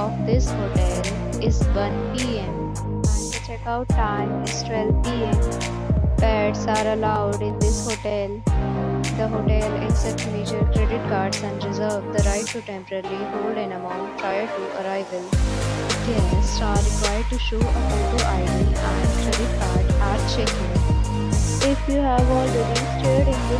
of this hotel is 1 pm and the checkout time is 12 pm. Pets are allowed in this hotel. The hotel accepts major credit cards and reserves the right to temporarily hold an amount prior to arrival. Guests are required to show a photo ID and credit card at check-in. If you have already stayed in this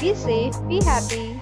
Be safe, be happy.